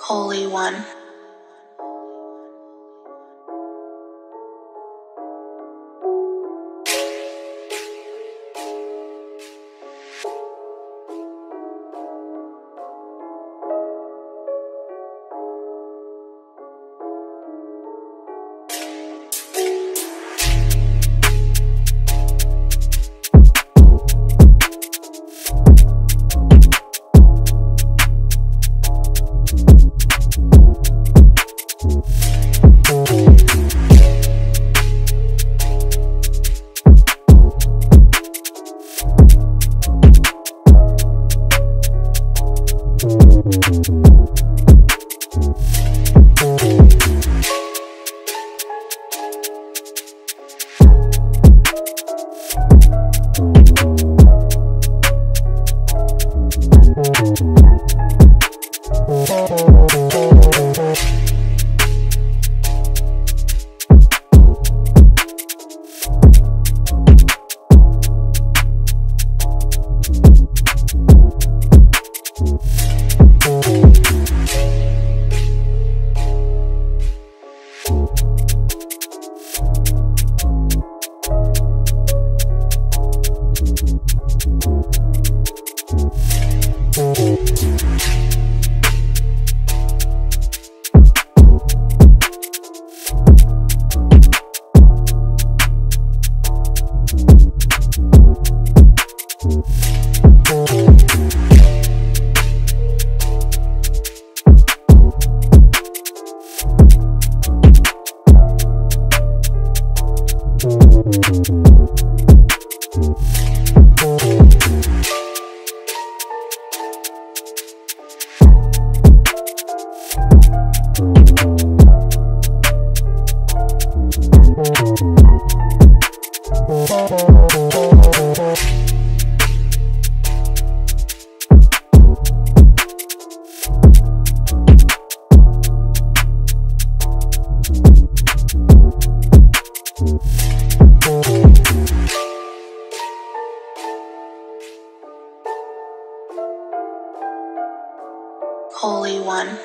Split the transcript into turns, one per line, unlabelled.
Holy One. Holy One.